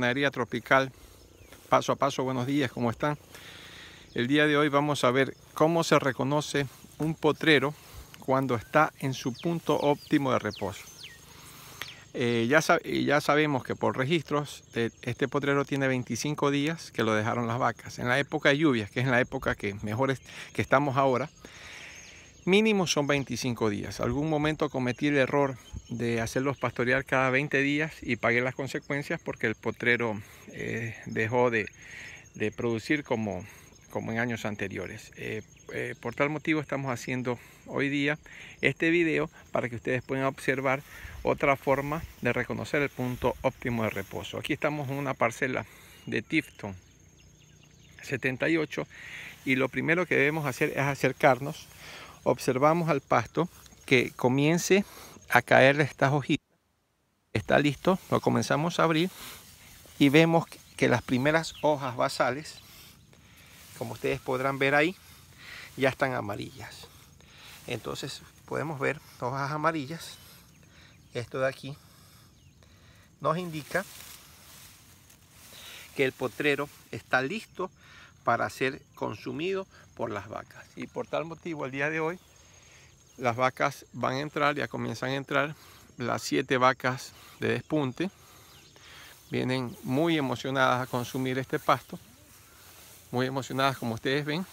Tropical, paso a paso, buenos días, ¿cómo están? El día de hoy vamos a ver cómo se reconoce un potrero cuando está en su punto óptimo de reposo. Eh, ya, ya, sabemos que por registros eh, este potrero tiene 25 días que lo dejaron las vacas. En la época de lluvias, que es en la época que mejor es, que estamos ahora, mínimo son 25 días. Algún momento cometí el error de hacerlos pastorear cada 20 días y pagué las consecuencias porque el potrero eh, dejó de, producir como, como en años anteriores. Eh, eh, por tal motivo estamos haciendo hoy día este video para que ustedes puedan observar otra forma de reconocer el punto óptimo de reposo. Aquí estamos en una parcela de Tifton 78 y lo primero que debemos hacer es acercarnos observamos al pasto que comience a caerle estas hojitas. Está listo, lo comenzamos a abrir y vemos que las primeras hojas basales, como ustedes podrán ver ahí, ya están amarillas. Entonces podemos ver hojas amarillas. Esto de aquí nos indica que el potrero está listo para ser consumido por las vacas. Y por tal motivo, el día de hoy, las vacas van a entrar, ya comienzan a entrar las siete vacas de despunte. Vienen muy emocionadas a consumir este pasto. Muy emocionadas como ustedes ven.